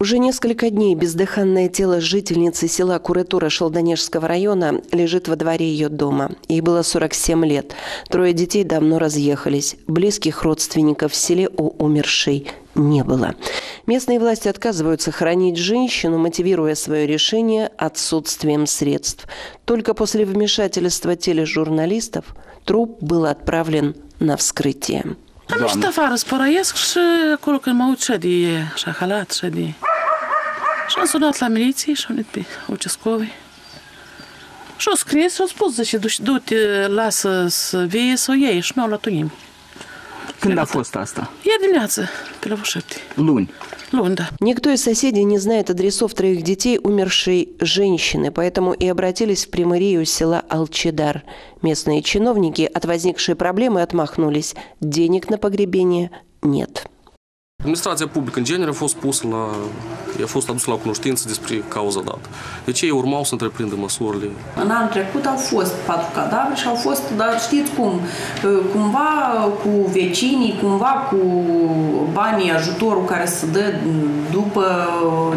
Уже несколько дней бездыханное тело жительницы села Курытура Шалданежского района лежит во дворе ее дома. Ей было 47 лет. Трое детей давно разъехались. Близких родственников в селе у умершей не было. Местные власти отказываются хоронить женщину, мотивируя свое решение отсутствием средств. Только после вмешательства тележурналистов труп был отправлен на вскрытие. Am spus, zice, du-te, lasă să vie, să o iei și mi-au luat unimi. Când a fost asta? Ieri dimineață, pe la 7. Luni. Лунь, да. Никто из соседей не знает адресов троих детей умершей женщины, поэтому и обратились в примарию села Алчедар. Местные чиновники от возникшей проблемы отмахнулись. Денег на погребение нет. Administrația publică în genere a fost pusă la, a fost adusă la cunoștință despre cauza dată. Deci ei urmau să întreprindă măsurile. În anul trecut au fost patru cadavre și au fost, dar știți cum, cumva cu vecinii, cumva cu banii, ajutorul care se dă după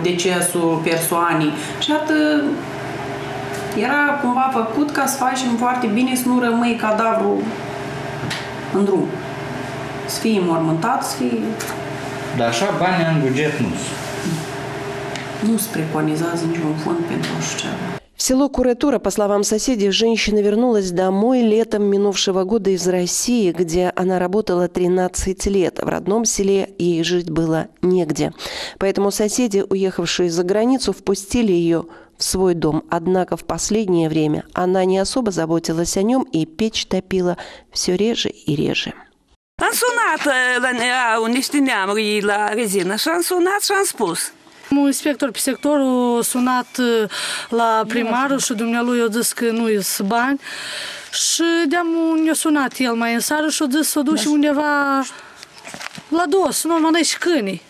decesul persoanei. Și atât era cumva făcut ca să facem foarte bine să nu rămâi cadavru în drum. Să fie mormântat, să fie dar așa banii în buget nu Nu se preconizează niciun fond pentru așa ceva. В село Куретура, по словам соседей, женщина вернулась домой летом минувшего года из России, где она работала 13 лет. В родном селе ей жить было негде. Поэтому соседи, уехавшие за границу, впустили ее в свой дом. Однако в последнее время она не особо заботилась о нем и печь топила все реже и реже. Am sunat la au niște neamuri la rezină și am sunat și am spus. Un inspector pe sector a sunat la primarul și dumnealui a zis că nu sunt bani și de-am ne-a sunat el mai în seară și a zis să o duce undeva la dos, nu mai și câinii.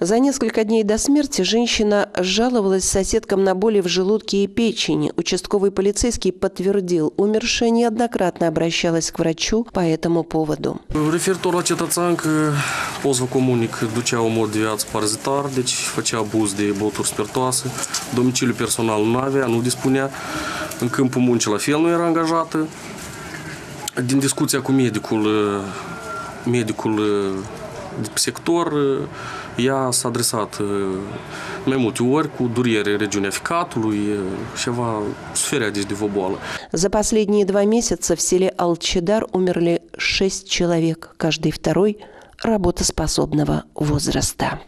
За несколько дней до смерти женщина жаловалась соседкам на боли в желудке и печени. Участковый полицейский подтвердил, умершая неоднократно обращалась к врачу по этому să vă comunic, ducea un mod de viață parazitar, deci făcea abuz de băuturi spiritoase, domiciliu personal nu avea, nu dispunea, în câmpul muncii la fel nu sector, ea s-a adresat mai multe ori cu durere în regiunea ficatului și va suferea deci de boală. За последние два месяца в селе Алчедар умерли шесть человек, каждый второй работоспособного возраста.